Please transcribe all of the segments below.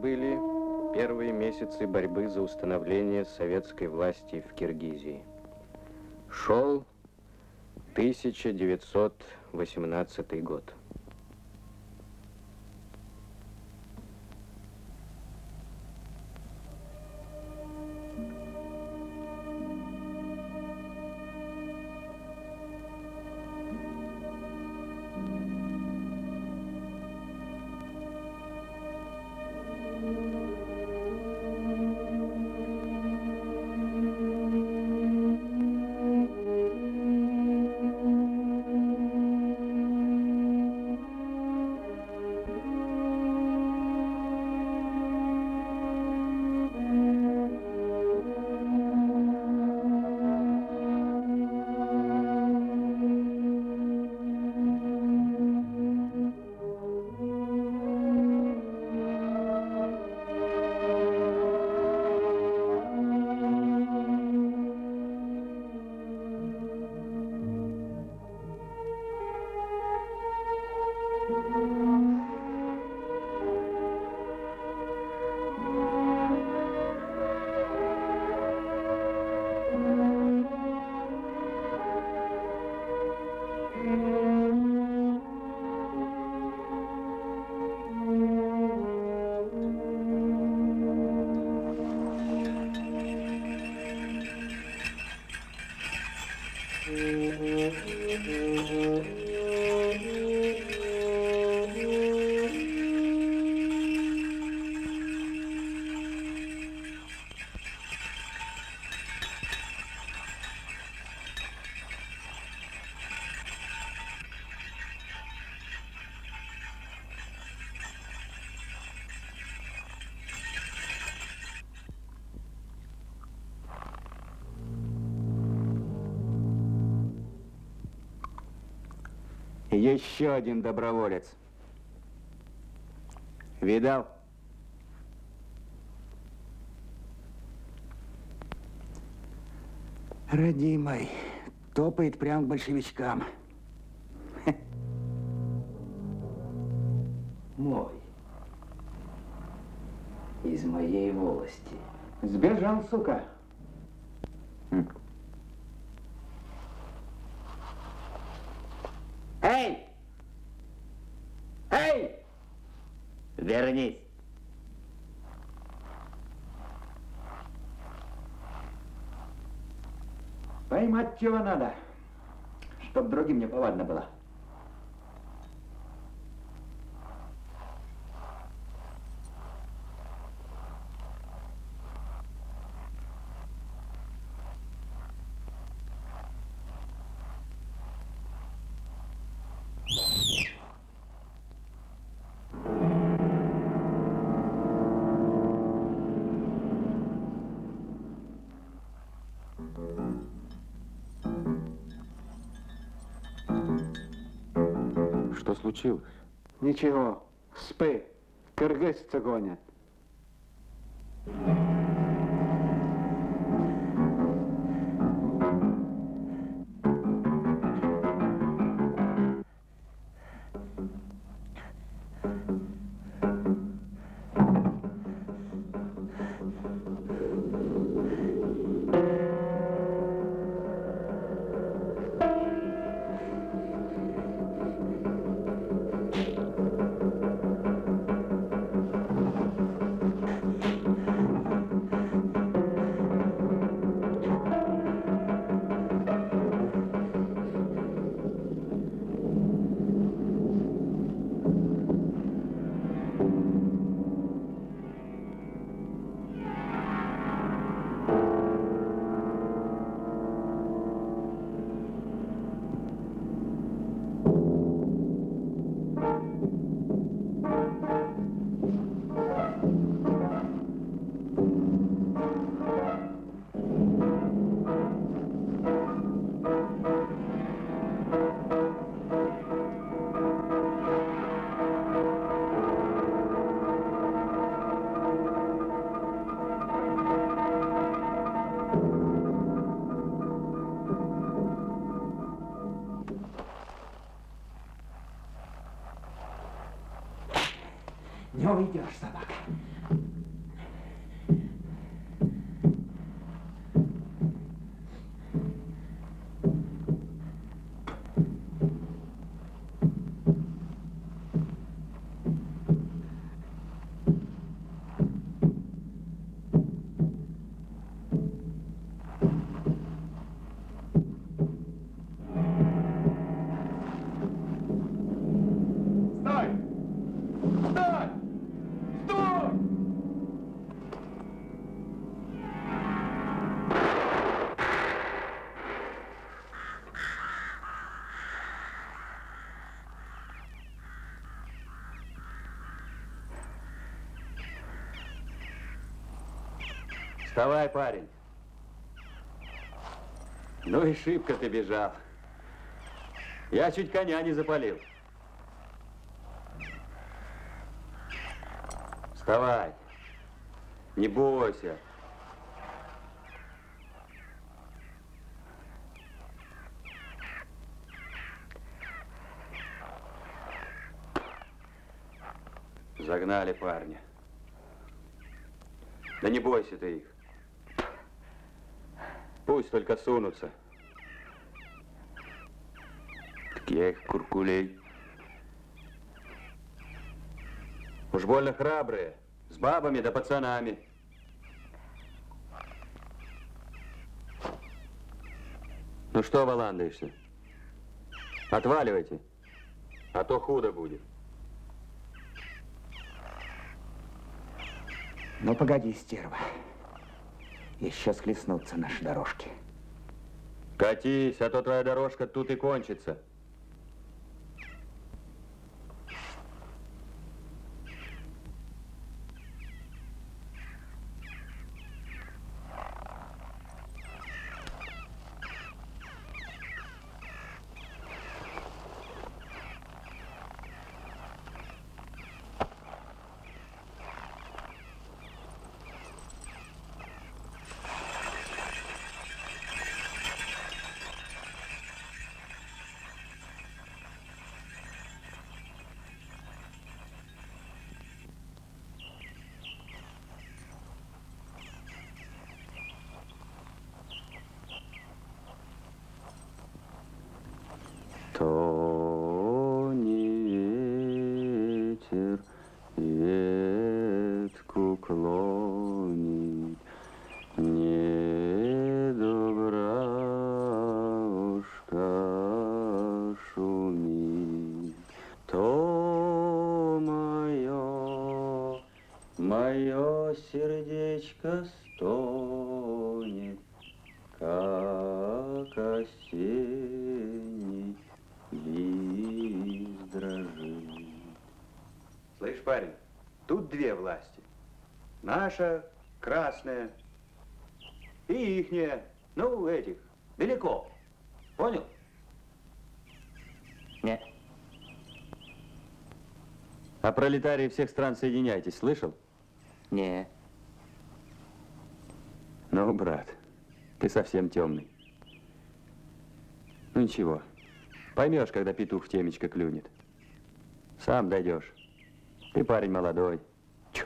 были первые месяцы борьбы за установление советской власти в Киргизии. Шел 1918 год. Еще один доброволец. Видал? Родимый, топает прямо к большевичкам. Мой. Из моей волости. Сбежал, сука. Эй! Эй! Вернись. Поймать его надо, чтоб другим не повадно было. Случилось? Ничего, спи, кыргызцы гонят. Стой! Стой! Вставай, парень. Ну и шибко ты бежал. Я чуть коня не запалил. Вставай. Не бойся. Загнали парня. Да не бойся ты их. Пусть только сунутся. Так я их куркулей. Уж больно храбрые. С бабами да пацанами. Ну что валандаешься? Отваливайте, а то худо будет. Ну, погоди, стерва. Еще схлестнутся наши дорожки. Катись, а то твоя дорожка тут и кончится. То не ветер ветку клонит, не добравушка шумит, то мое, мое сердечко стонет, как осенний лист дрожит. Слышь, парень, тут две власти. Наша, красная, и ихняя, ну, этих, далеко. Понял? Нет. А пролетарии всех стран соединяйтесь, слышал? Не. Ну, брат, ты совсем темный. Ну ничего, поймешь, когда петух в темечко клюнет. Сам дойдешь. Ты парень молодой. Чу.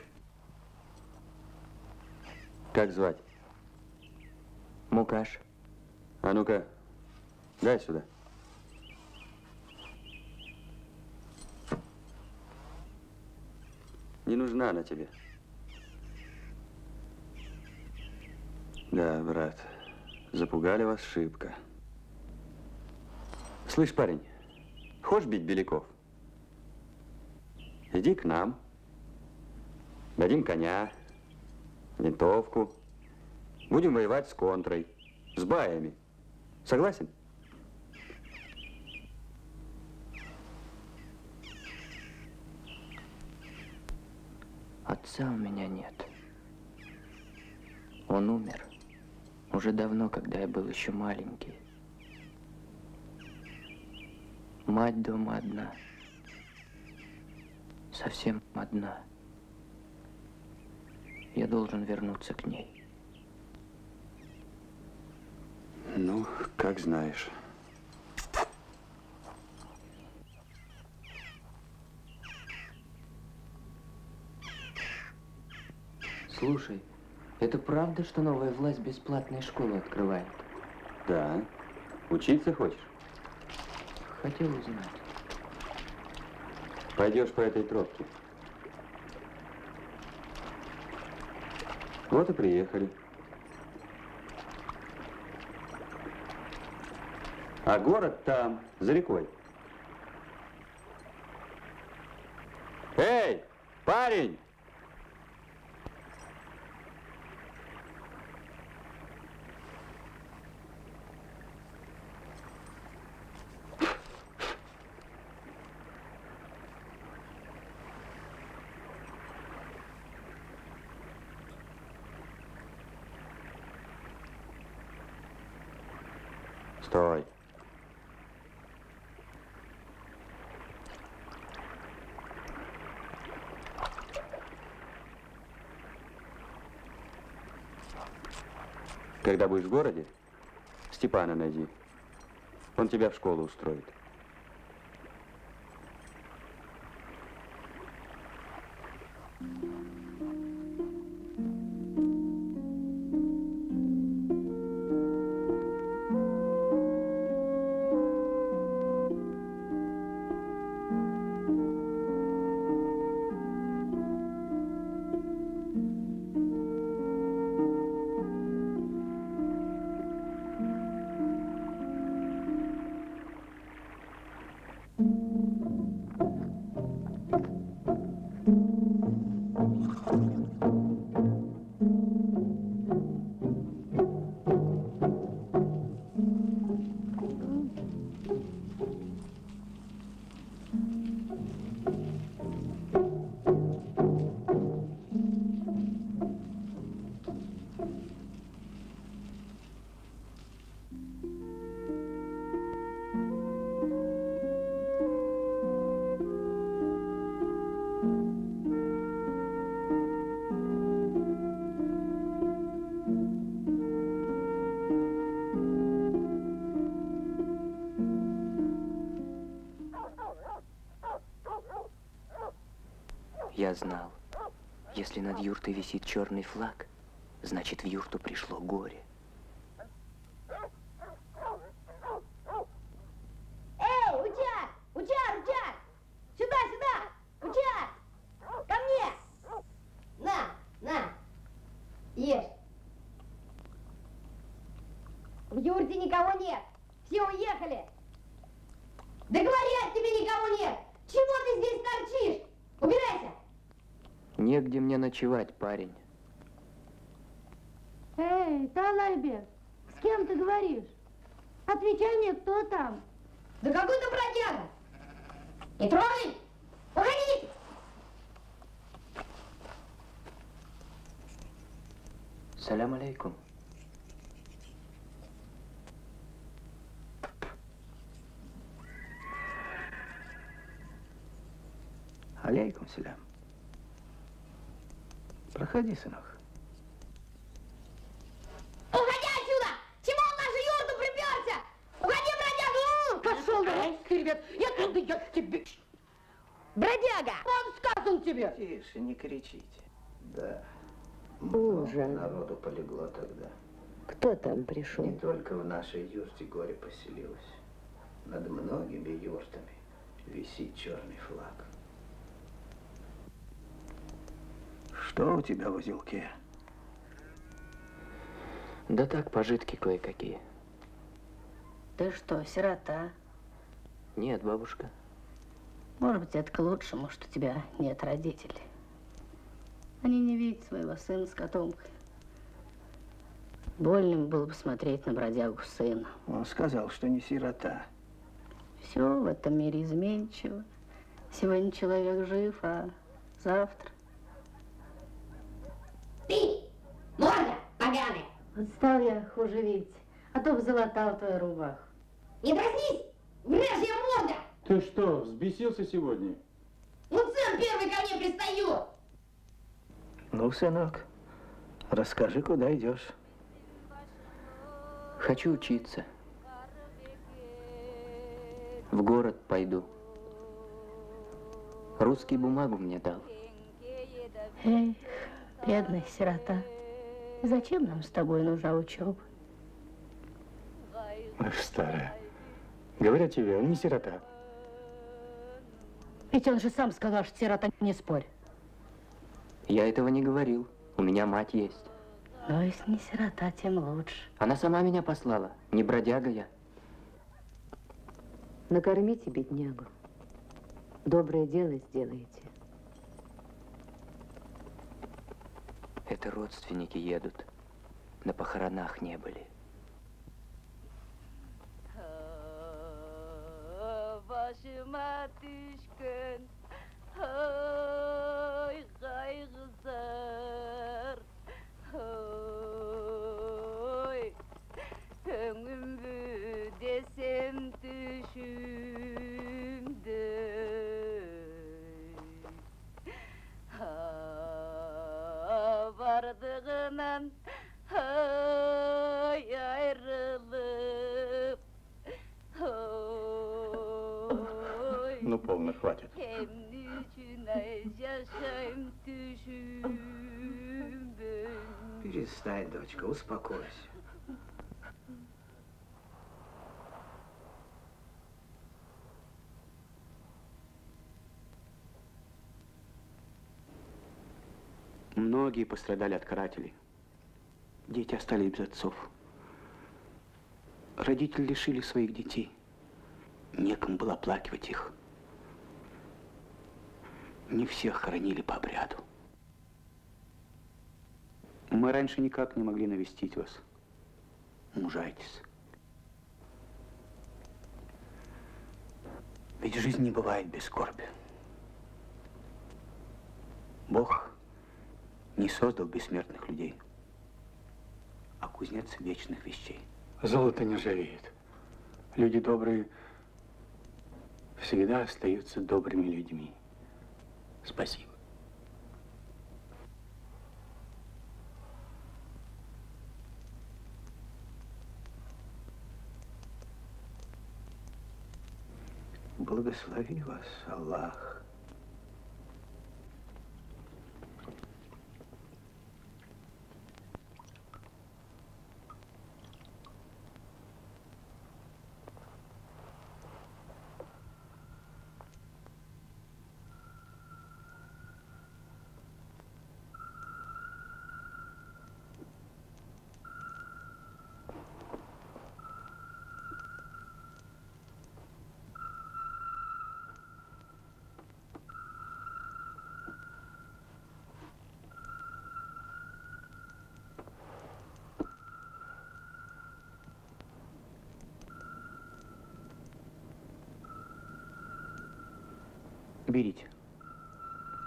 Как звать? Мукаш. А ну-ка, дай сюда. Не нужна она тебе. Да, брат, запугали вас шибко. Слышь, парень, хочешь бить Беляков? Иди к нам. Дадим коня, винтовку. Будем воевать с контрой, с баями. Согласен? Отца у меня нет. Он умер. Уже давно, когда я был еще маленький. Мать дома одна. Совсем одна. Я должен вернуться к ней. Ну, как знаешь. Слушай, это правда, что новая власть бесплатные школы открывает? Да. Учиться хочешь? Хотел узнать. Пойдешь по этой тропке. Вот и приехали. А город там, за рекой. Эй, парень! Стой. Когда будешь в городе, Степана найди. Он тебя в школу устроит. Знал, если над юртой висит черный флаг, значит в юрту пришло горе. Эй, утят! Утят, утят! Сюда, сюда! Утят! Ко мне! На, на! Ешь! В юрте никого нет! Все уехали! Да говорят тебе никого нет! Чего ты здесь торчишь? Убирайся! Негде мне ночевать, парень. Эй, Талайбек, с кем ты говоришь? Отвечай мне, кто там? Да какой-то бродяга! Не трогай! Уходи! Салям алейкум. Алейкум селям. Проходи, сынок. Уходи отсюда! Чего он нашу юрту приперся? Уходи, бродяга! Пошел давай, ребят, я туда, я тебе. Бродяга! Он сказан тебе. Тише, не кричите. Да. Боже. Народу полегло тогда. Кто там пришел? Не только в нашей юрте горе поселилось. Над многими юртами висит черный флаг. Что у тебя в узелке? Да так, пожитки кое-какие. Ты что, сирота? Нет, бабушка. Может быть, это к лучшему, что у тебя нет родителей. Они не видят своего сына с котомкой. Больно им было бы смотреть на бродягу сына. Он сказал, что не сирота. Все в этом мире изменчиво. Сегодня человек жив, а завтра... Ты! Морда поганая! Вот стал я хуже видеть, а то бы залатал твою рубаху. Не дразнись! Вражья морда! Ты что, взбесился сегодня? Ну сам первый ко мне пристаю! Ну, сынок, расскажи, куда идешь. Хочу учиться. В город пойду. Русский бумагу мне дал. Эх, бедный сирота. Зачем нам с тобой нужна учеба? Ах, старая. Говорят тебе, он не сирота. Ведь он же сам сказал, что сирота не спорь. Я этого не говорил. У меня мать есть. Но если не сирота, тем лучше. Она сама меня послала. Не бродяга я. Накормите беднягу. Доброе дело сделаете. Это родственники едут. На похоронах не были. Başıma düşkün Hay kaygızar Hay Ömrüm büde Yurdumdan hay ayrılıp Oy Ну, полно, хватит. Yaşayım Перестань, дочка, успокойся. Многие пострадали от карателей. Дети остались без отцов. Родители лишили своих детей. Некому было оплакивать их. Не всех хоронили по обряду. Мы раньше никак не могли навестить вас. Мужайтесь. Ведь жизнь не бывает без скорби. Бог не создал бессмертных людей, а кузнец вечных вещей. Золото не ржавеет. Люди добрые всегда остаются добрыми людьми. Спасибо. Благослови вас, Аллах.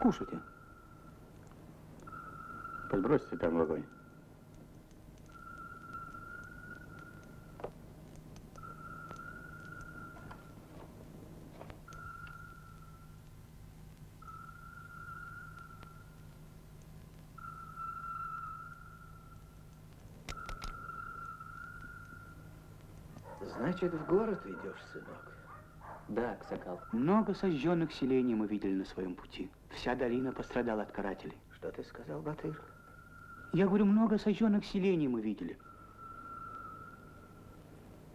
Кушайте. Подбросьте там в огонь. Значит, в город идешь, сынок? Да, Аксакал. Много сожженных селений мы видели на своем пути. Вся долина пострадала от карателей. Что ты сказал, Батыр? Я говорю, много сожженных селений мы видели.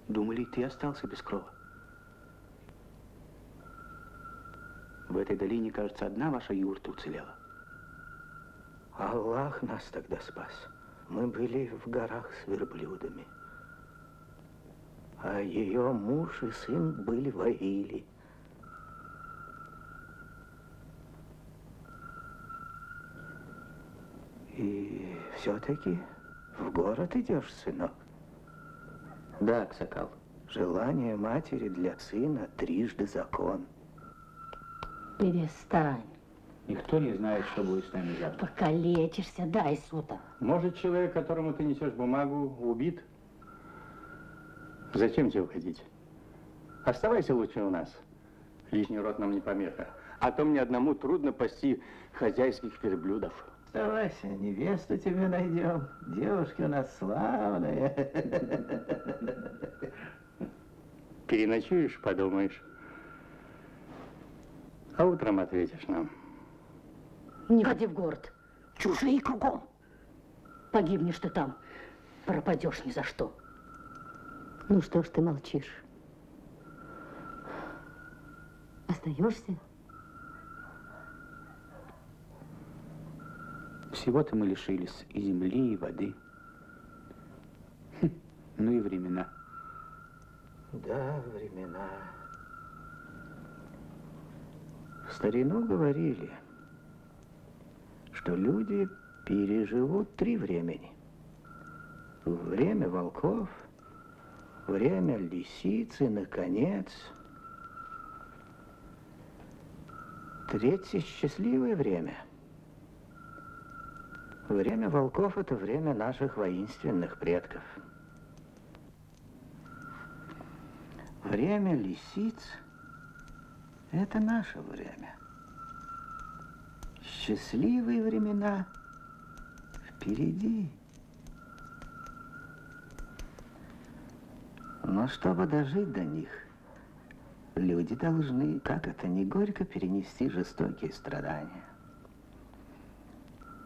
Думали, ты остался без крова. В этой долине, кажется, одна ваша юрта уцелела. Аллах нас тогда спас. Мы были в горах с верблюдами. А ее муж и сын были в Аиле. И все-таки в город идешь, сынок? Да, Аксакал. Желание матери для сына трижды закон. Перестань. Никто не знает, что будет с нами завтра. Покалечишься, дай сута. Может, человек, которому ты несешь бумагу, убит? Зачем тебе уходить? Оставайся лучше у нас. Лишний рот нам не помеха. А то мне одному трудно пасти хозяйских верблюдов. Оставайся, невесту тебе найдем. Девушки у нас славные. Переночуешь, подумаешь. А утром ответишь нам. Не ходи в город. Чужие кругом. Погибнешь ты там. Пропадешь ни за что. Ну что ж ты молчишь? Остаешься? Всего-то мы лишились и земли, и воды. Хм, Ну и времена. Да, времена. В старину говорили, что люди переживут три времени. Время волков, время лисиц и, наконец, третье счастливое время. Время волков — это время наших воинственных предков. Время лисиц — это наше время. Счастливые времена впереди. Но чтобы дожить до них, люди должны, как это не горько, перенести жестокие страдания.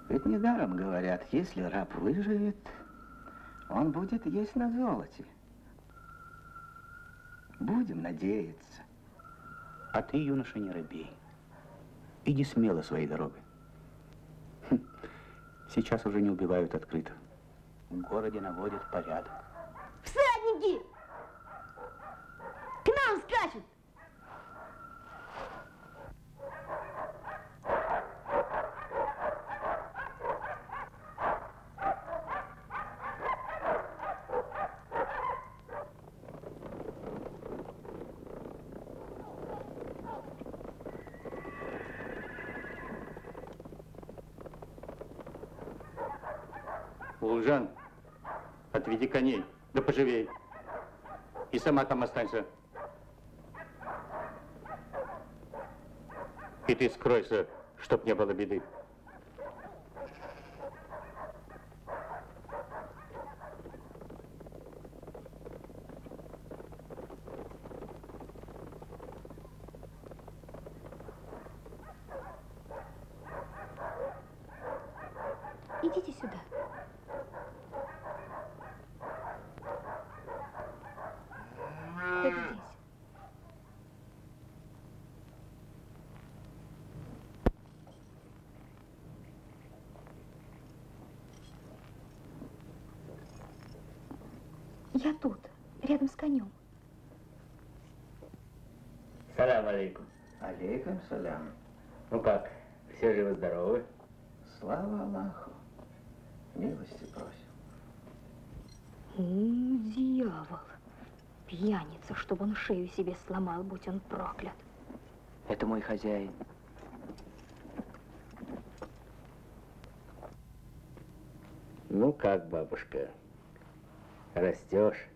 Ведь недаром говорят, если раб выживет, он будет есть на золоте. Будем надеяться. А ты, юноша, не робей. Иди смело своей дорогой. Хм, Сейчас уже не убивают открыто. В городе наводят порядок. Всадники! К нам скачут! Лужан, отведи коней, да поживей. И сама там останься. И ты скройся, чтоб не было беды. Идите сюда. Вот здесь. Я тут, рядом с конем. Салям алейкум. Алейкум салям. Ну как, все живы-здоровы? Слава Аллаху. Милости просим. М, дьявол. Пьяница, чтобы он шею себе сломал, будь он проклят. Это мой хозяин. Ну как, бабушка, растешь,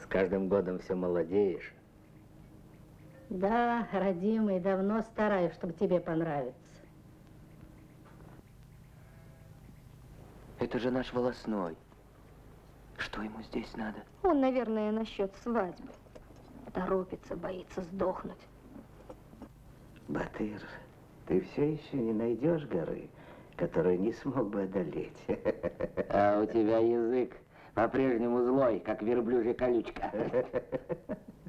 с каждым годом все молодеешь. Да, родимый, давно стараюсь, чтобы тебе понравиться. Это же наш волосной. Что ему здесь надо? Он, наверное, насчет свадьбы. Торопится, боится сдохнуть. Батыр, ты все еще не найдешь горы, которую не смог бы одолеть. А у тебя язык по-прежнему злой, как верблюжья колючка.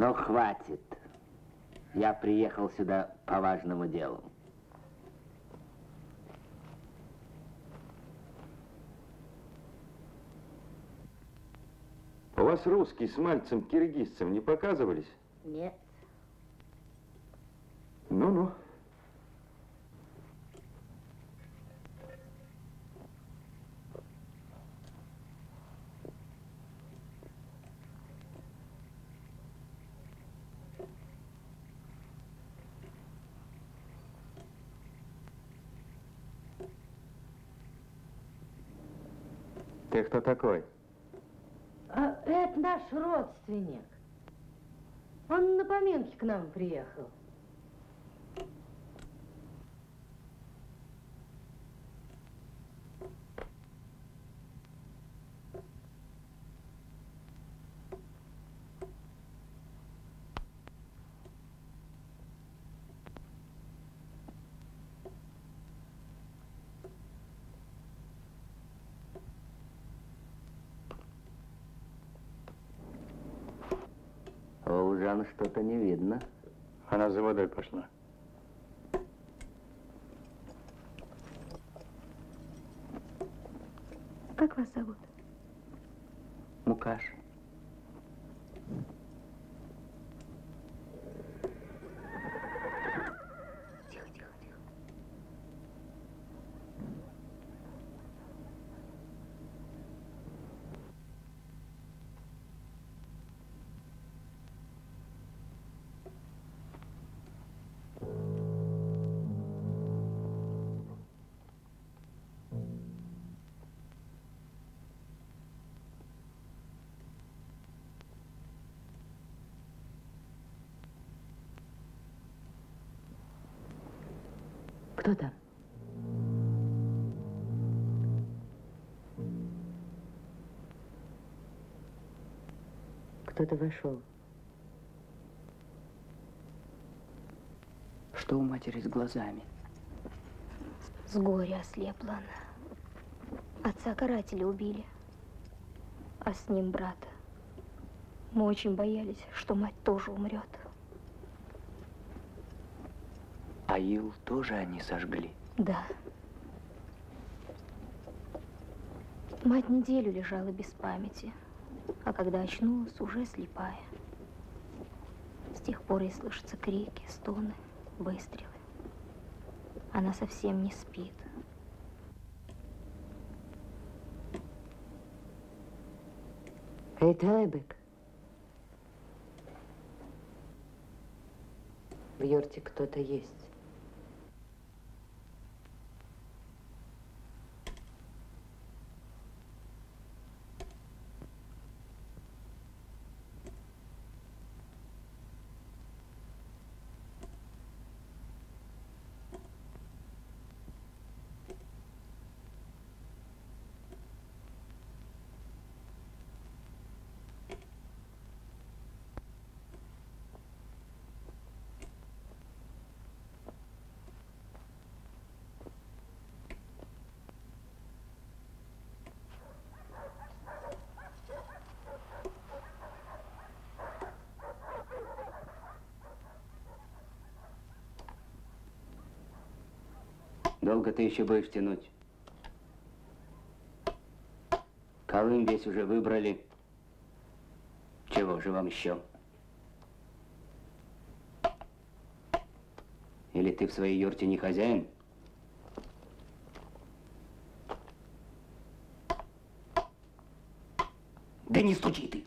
Но хватит. Я приехал сюда по важному делу. У вас русские с мальцем киргизцем не показывались? Нет. Ну-ну. Ты кто такой? А это наш родственник. Он на поминки к нам приехал. Лужан что-то не видно. Она за водой пошла. Как вас зовут? Мукаш. Кто-то вошел. Что у матери с глазами? С горя ослепла она. Отца каратели убили, а с ним брата. Мы очень боялись, что мать тоже умрет. А Ил тоже они сожгли? Да. Мать неделю лежала без памяти, а когда очнулась, уже слепая. С тех пор ей слышатся крики, стоны, выстрелы. Она совсем не спит. Эй, Талайбек. В юрте кто-то есть. Долго ты еще будешь тянуть? Колым весь уже выбрали. Чего же вам еще? Или ты в своей юрте не хозяин? Да не стучи ты!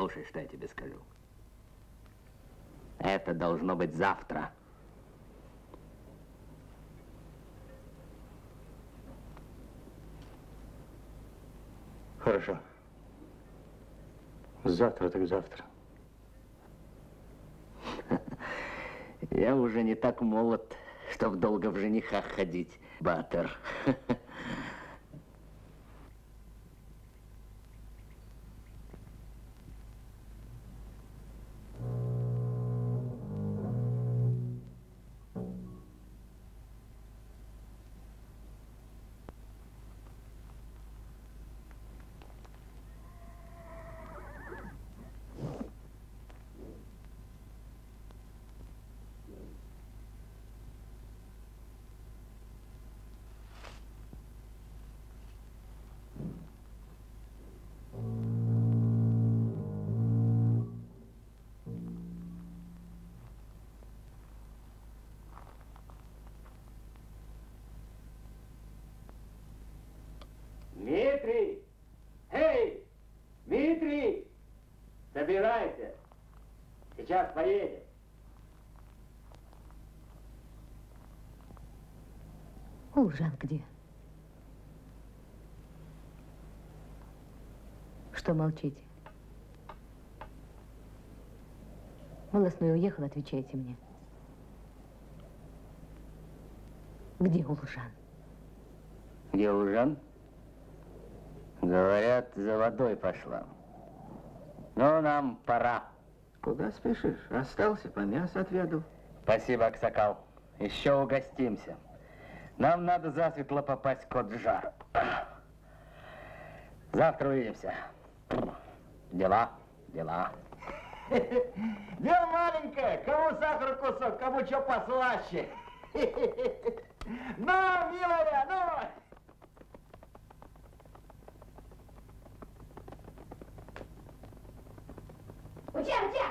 Слушай, что я тебе скажу. Это должно быть завтра. Хорошо. Завтра так завтра. Я уже не так молод, чтоб долго в женихах ходить, Батер. Сейчас поедем. Улжан где? Что молчите? Волосной уехал, отвечайте мне. Где Улжан? Где Ужан? Говорят, за водой пошла. Ну, нам пора. Куда спешишь? Остался, по мясу отведу. Спасибо, Аксакал. Еще угостимся. Нам надо засветло попасть в Коджар. Завтра увидимся. Дела, дела. Дело маленькое. Кому сахар кусок, кому что послаще. Ну, милая, ну! 不见不见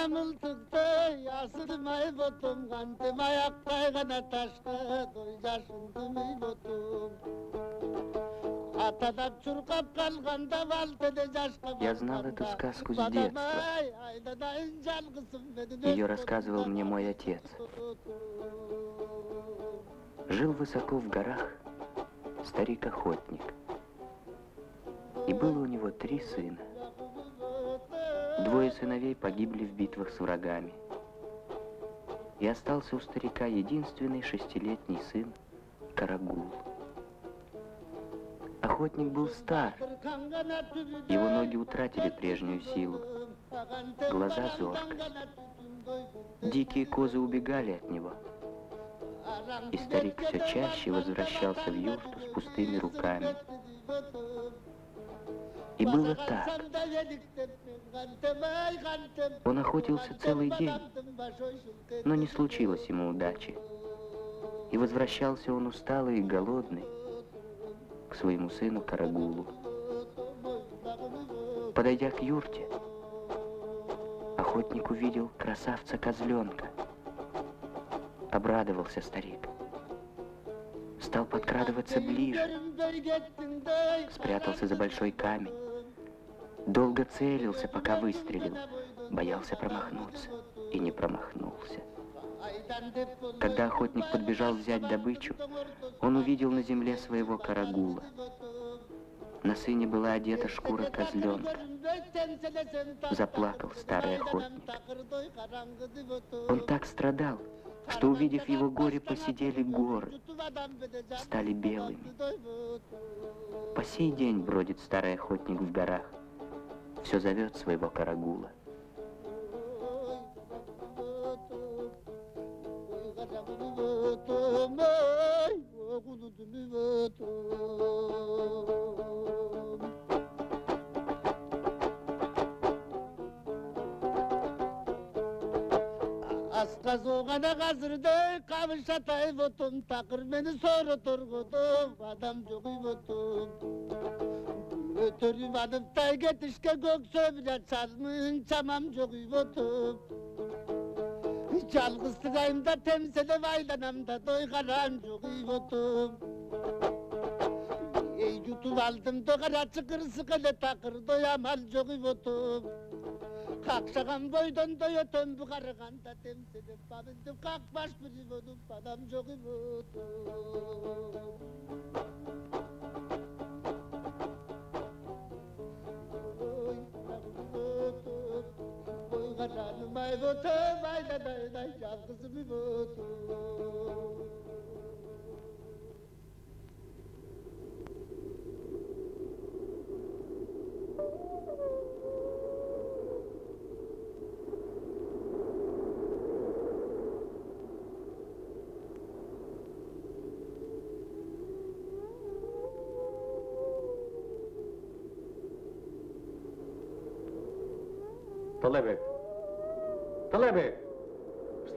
Akbarangana mıltıkta yasırmay botum Gantım ayaktay gana taşkı Doy yaşındımı botum Atadak çurkap kalganda valtede jaşka Я знал эту сказку с детства. Ее рассказывал мне мой отец. Жил высоко в горах старик-охотник. И было у него три сына. Двое сыновей погибли в битвах с врагами. И остался у старика единственный шестилетний сын Карагул. Охотник был стар, его ноги утратили прежнюю силу, глаза зоркость. Дикие козы убегали от него, и старик все чаще возвращался в юрту с пустыми руками. И было так. Он охотился целый день, но не случилось ему удачи. И возвращался он усталый и голодный к своему сыну Карагулу. Подойдя к юрте, охотник увидел красавца-козленка. Обрадовался старик. Стал подкрадываться ближе, спрятался за большой камень. Долго целился, пока выстрелил. Боялся промахнуться и не промахнулся. Когда охотник подбежал взять добычу, он увидел на земле своего карагула. На сыне была одета шкура козленка. Заплакал старый охотник. Он так страдал, что, увидев его горе, посидели горы, стали белыми. По сей день бродит старый охотник в горах, все зовет своего карагула. Oğana gazırdı kavuşatay botum Takır beni soru turgudum adam çok iyi botum Ötürü varıp da getişke gök sövüler sarmın çamam çok yuvutup. Çalgı sırayım da temsede vaylanam da doy karam çok yuvutup. Ey yutup aldım da kara çıkır sıkıle takır doyamal çok yuvutup. Kalkşağım boydan doya tön bu karıgan da temsede babındım kalk baş bir yuvutup adam çok yuvutup. kanan.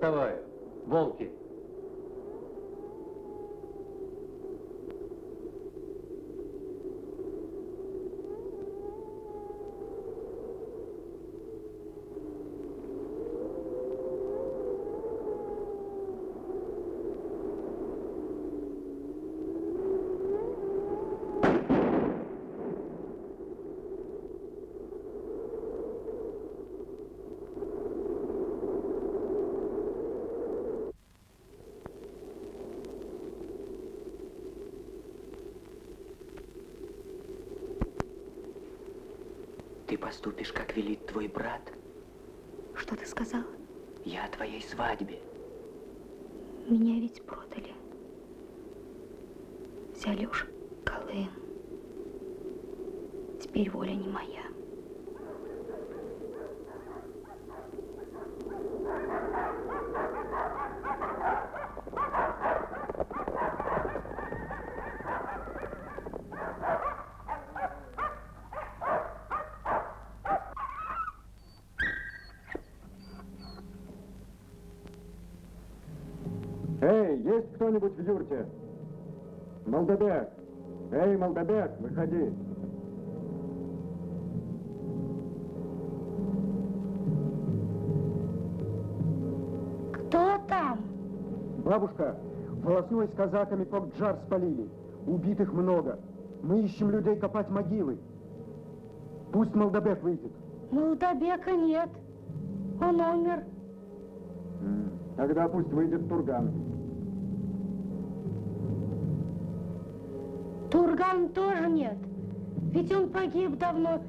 Вставай! Волки! Ты поступишь, как велит твой брат. Что ты сказал? Я о твоей свадьбе. Меня ведь продали. Взяли уж Колым. Теперь воля не моя. кто-нибудь в юрте? Молдобек! Эй, Молдобек, выходи! Кто там? Бабушка, волосной с казаками поп-джар спалили. Убитых много. Мы ищем людей копать могилы. Пусть Молдобек выйдет. Молдобека нет. Он умер. Тогда пусть выйдет Турган. Турган тоже нет. Ведь он погиб давно.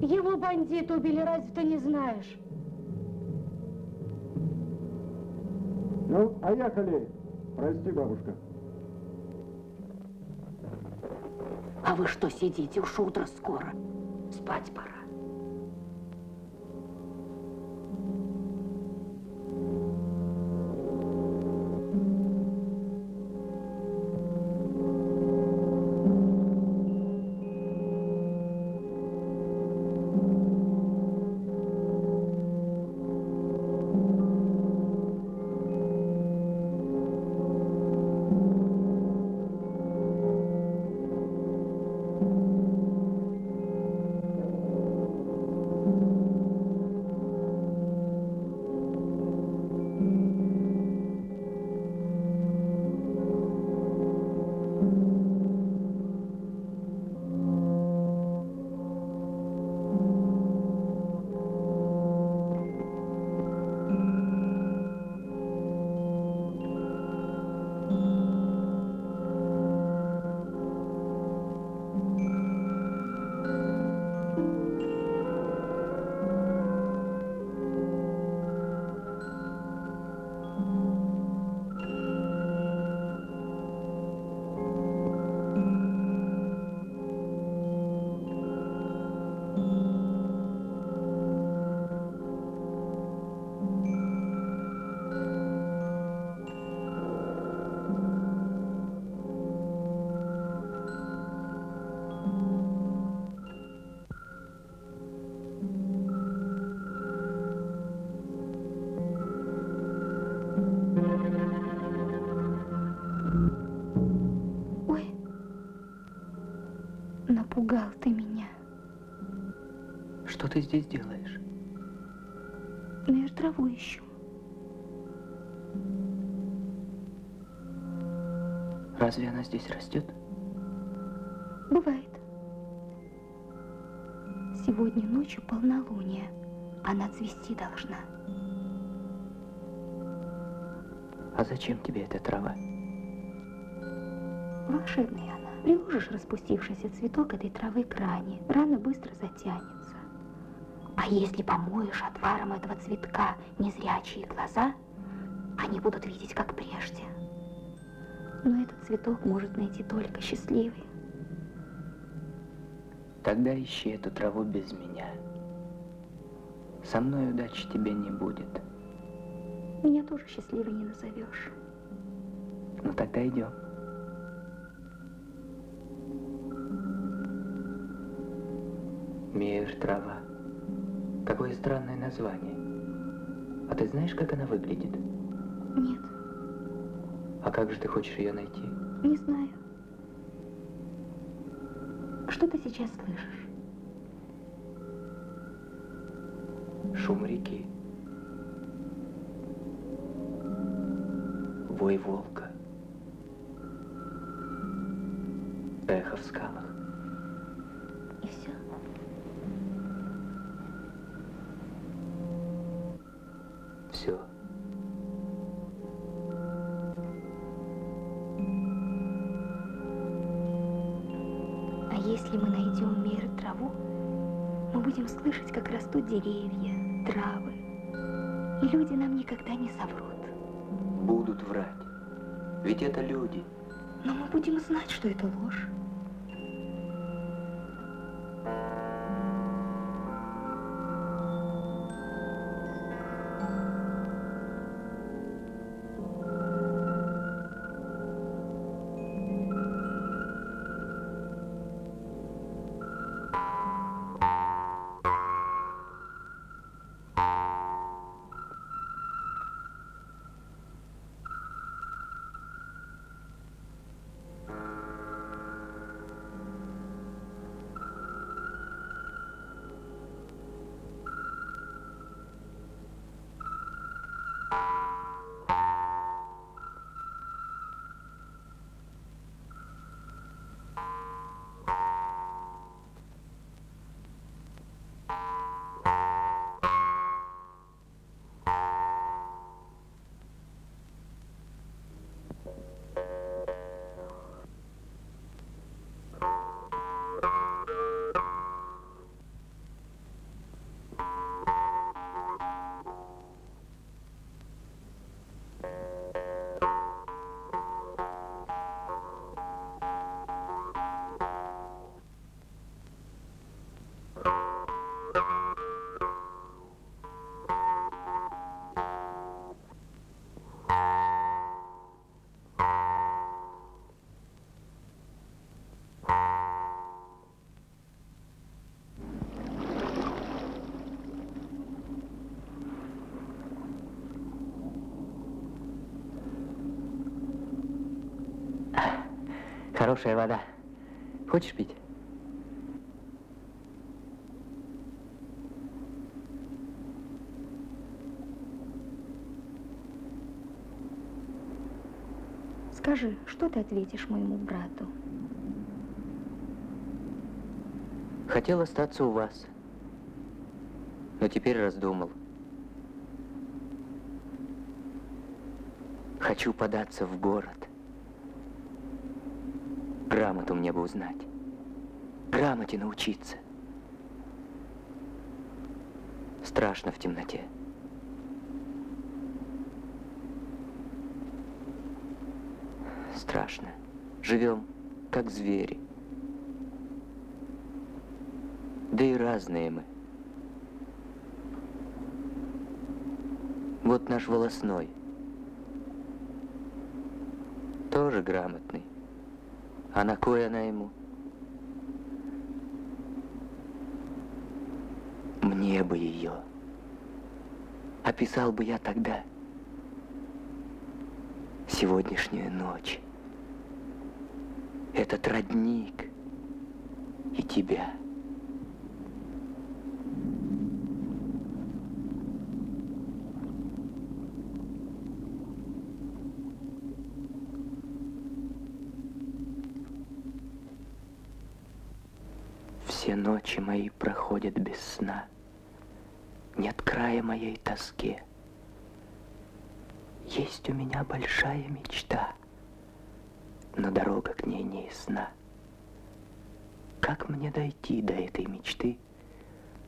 Его бандиты убили, разве ты не знаешь? Ну, а я, колей. Прости, бабушка. А вы что сидите? Уж утро скоро. Спать пора. Ты здесь делаешь? Но я траву ищу. Разве она здесь растет? Бывает. Сегодня ночью полнолуние. Она цвести должна. А зачем тебе эта трава? Волшебная она. Приложишь распустившийся цветок этой травы к ране, рана быстро затянется. А если помоешь отваром этого цветка незрячие глаза, они будут видеть, как прежде. Но этот цветок может найти только счастливый. Тогда ищи эту траву без меня. Со мной удачи тебе не будет. Меня тоже счастливой не назовешь. Ну тогда идем. Мейер трава. Какое странное название. А ты знаешь, как она выглядит? Нет, А как же ты хочешь ее найти? не знаю. Что ты сейчас слышишь? Шум реки. Вой волка. Эхо в скалах. Растут деревья, травы. И люди нам никогда не соврут. Будут врать. Ведь это люди. Но мы будем знать, что это ложь. Хорошая вода. Хочешь пить? Скажи, что ты ответишь моему брату? Хотел остаться у вас. Но теперь раздумал. Хочу податься в город. Грамоту мне бы узнать. Грамоте научиться. Страшно в темноте. Страшно. Живем, как звери. Да и разные мы. Вот наш волосной. Тоже грамотный. А на кой она ему? Мне бы ее. Описал бы я тогда сегодняшнюю ночь. Этот родник и тебя. Все ночи мои проходят без сна. Нет края моей тоске. Есть у меня большая мечта, но дорога к ней не ясна. Как мне дойти до этой мечты,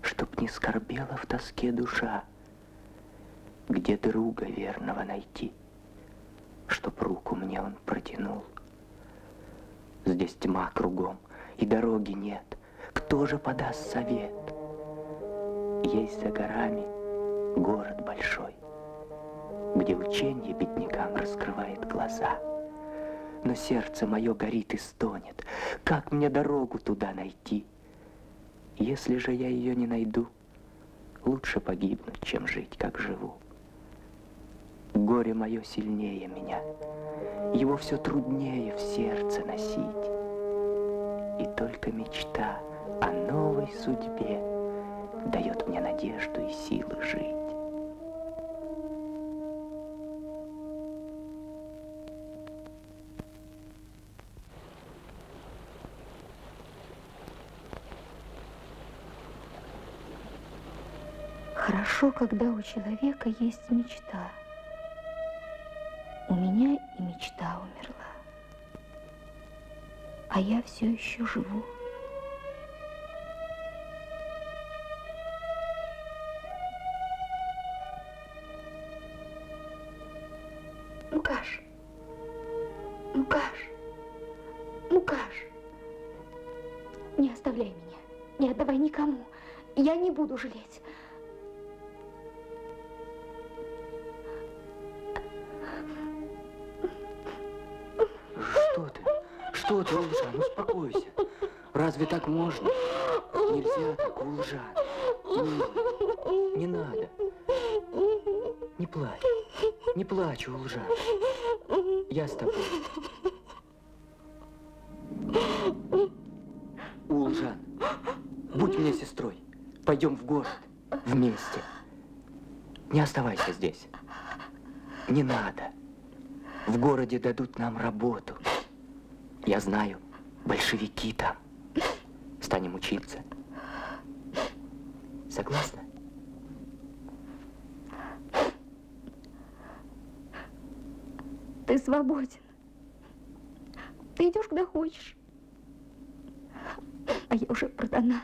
чтоб не скорбела в тоске душа? Где друга верного найти, чтоб руку мне он протянул? Здесь тьма кругом, и дороги нет. Кто же подаст совет? Есть за горами город большой, где ученье беднякам раскрывает глаза. Но сердце мое горит и стонет. Как мне дорогу туда найти? Если же я ее не найду, лучше погибнуть, чем жить, как живу. Горе мое сильнее меня, его все труднее в сердце носить. И только мечта о новой судьбе дает мне надежду и силы жить. Хорошо, когда у человека есть мечта. У меня и мечта умерла. А я все еще живу. Плачь, Улжан. Я с тобой. Улжан, будь мне сестрой. Пойдем в город вместе. Не оставайся здесь. Не надо. В городе дадут нам работу. Я знаю, большевики там. Станем учиться. Согласна? Ты свободен. Ты идешь куда хочешь. а я уже продана.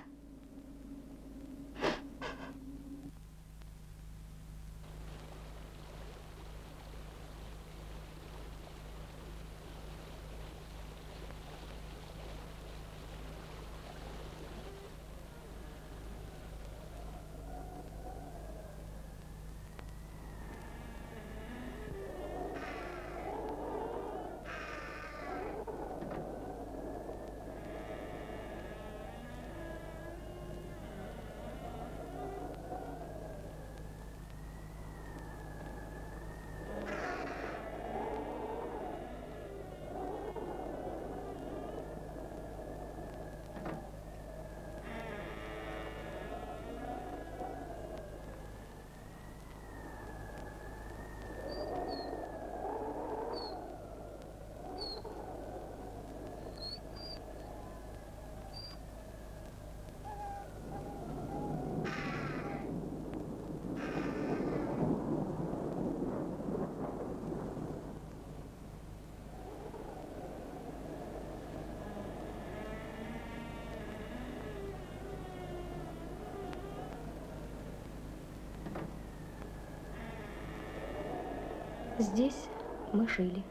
Здесь мы жили.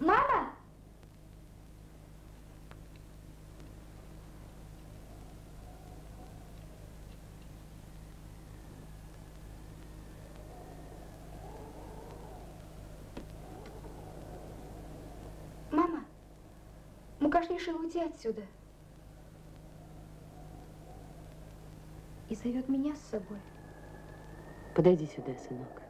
Мама! Мама, Мукаш решил уйти отсюда. И зовет меня с собой. Подойди сюда, сынок.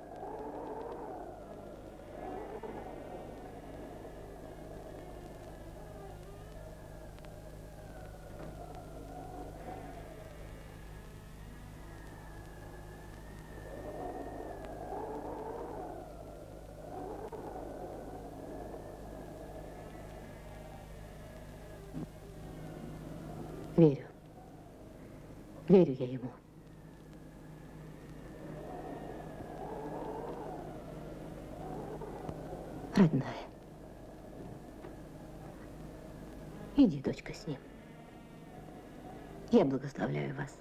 Верю. Верю я ему. Родная. Иди, дочка, с ним. Я благословляю вас.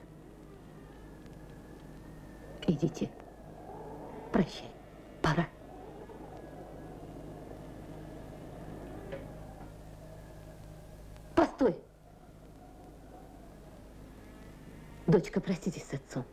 Идите. Прощай. Пора. Дочка, проститесь с отцом.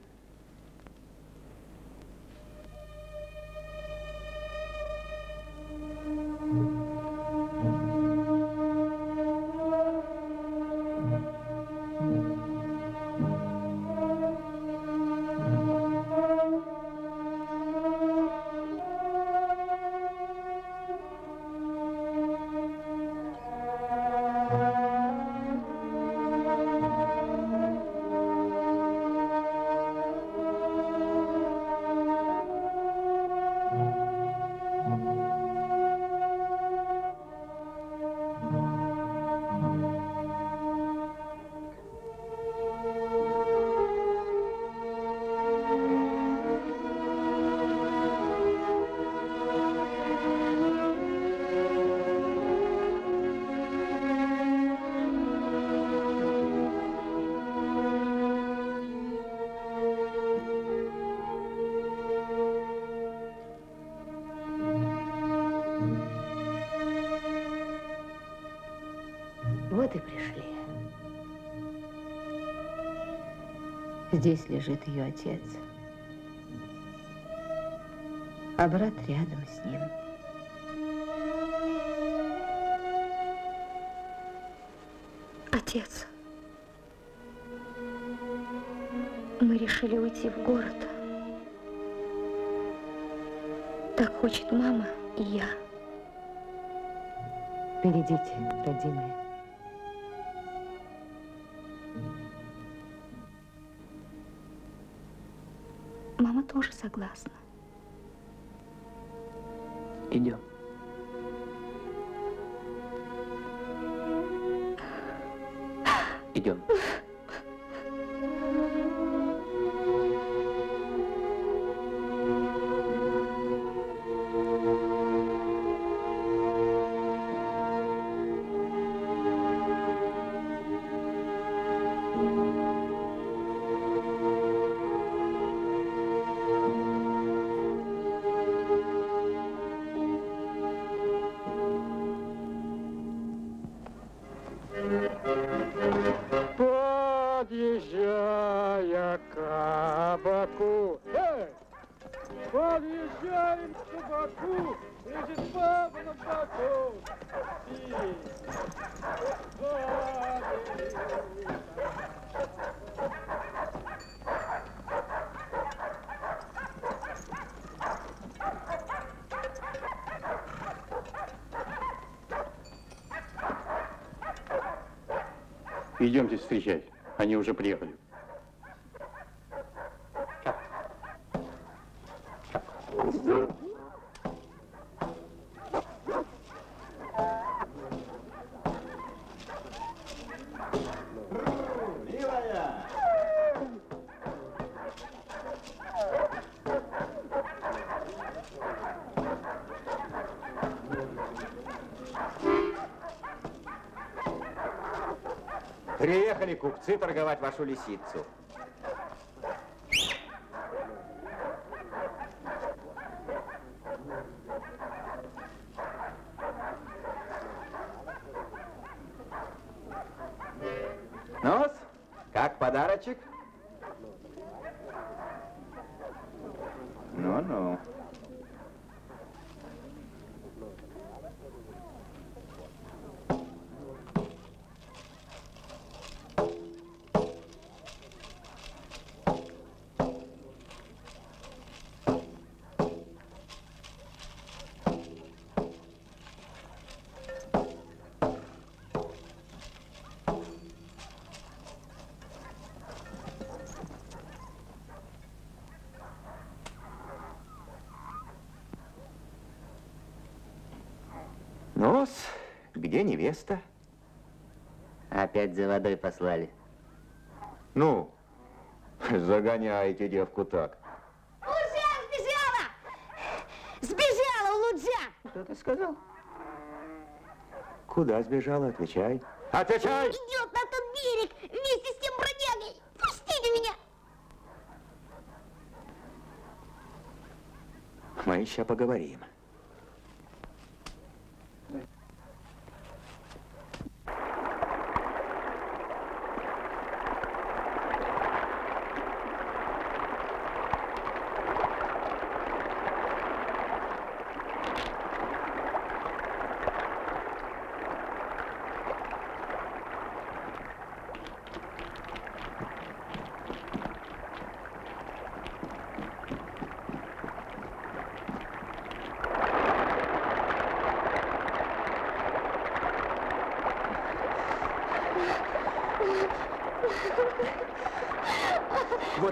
И пришли. Здесь лежит ее отец. А брат рядом с ним. Отец, мы решили уйти в город. Так хочет мама и я. Берегите, родимые. Тоже согласна. Идемте встречать. Они уже приехали. Приехали купцы торговать вашу лисицу. Нос, как подарочек? Ну-ну. Нос, где невеста? Опять за водой послали. Ну, загоняете девку так. Луджа сбежала! Сбежала Луджа! Что ты сказал? Куда сбежала? Отвечай. Отвечай! Идет на тот берег вместе с тем бродягой! Пустите меня! Мы еще поговорим.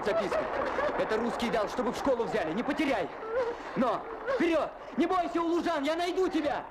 Записка. Это русский дал, чтобы в школу взяли. Не потеряй. Но, вперед! Не бойся, у лужан, я найду тебя!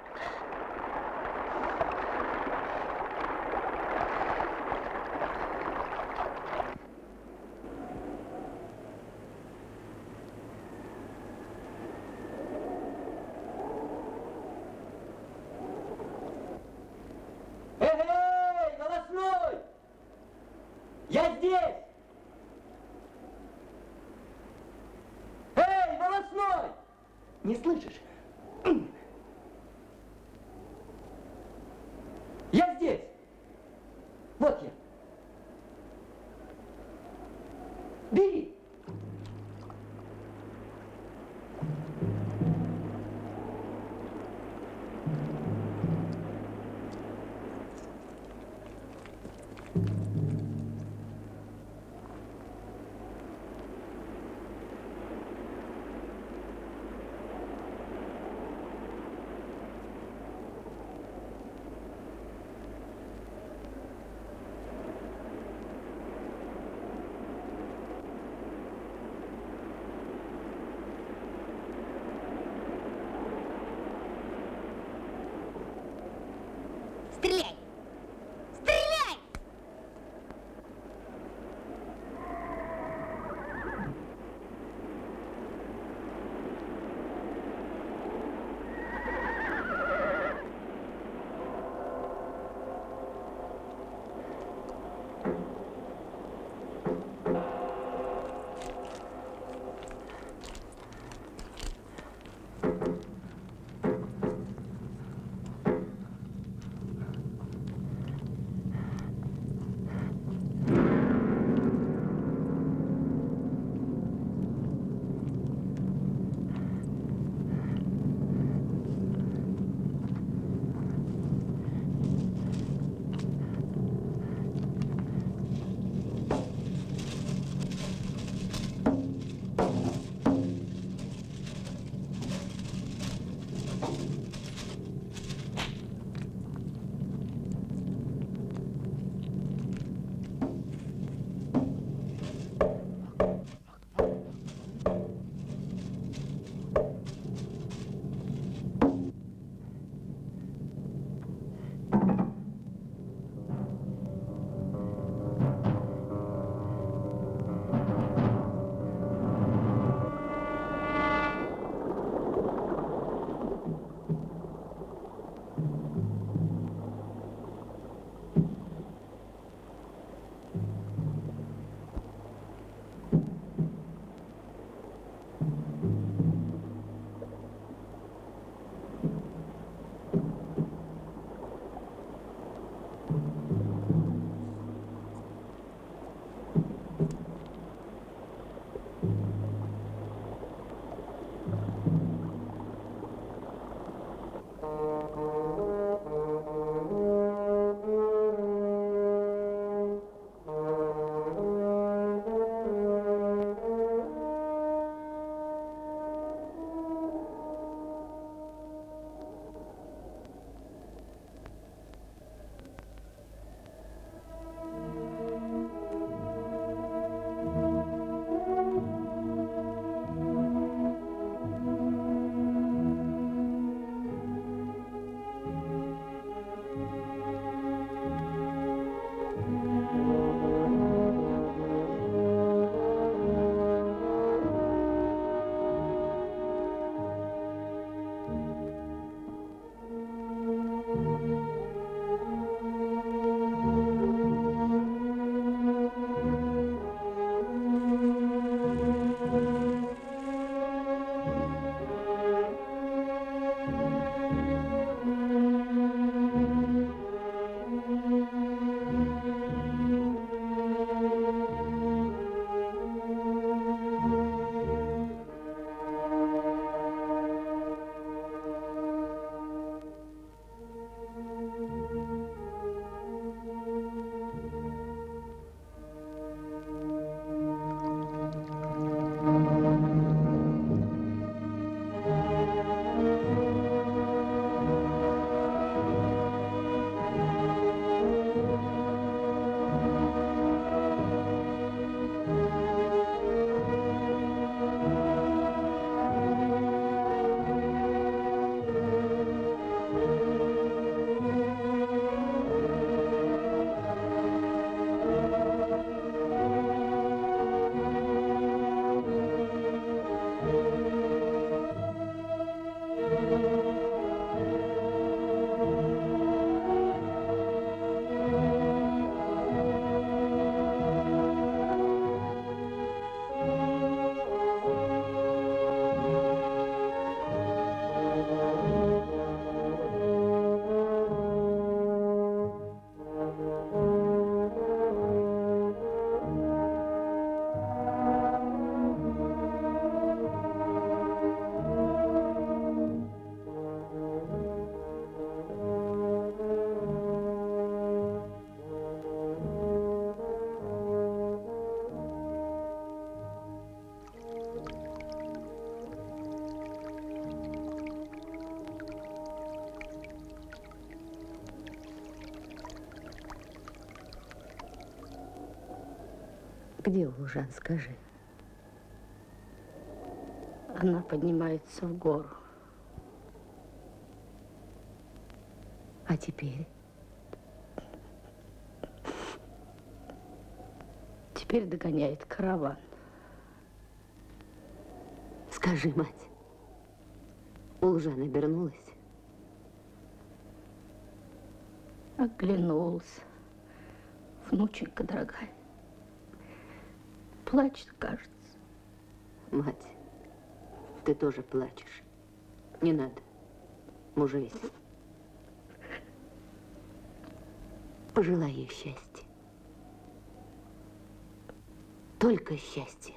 Где Лужан, скажи? Она поднимается в гору. А теперь? Теперь догоняет караван. Скажи, мать, Лужан обернулась? Оглянулся. Внученька дорогая. Плачет, кажется. Мать, ты тоже плачешь. Не надо. Мужайся. Пожелай ей счастья. Только счастья.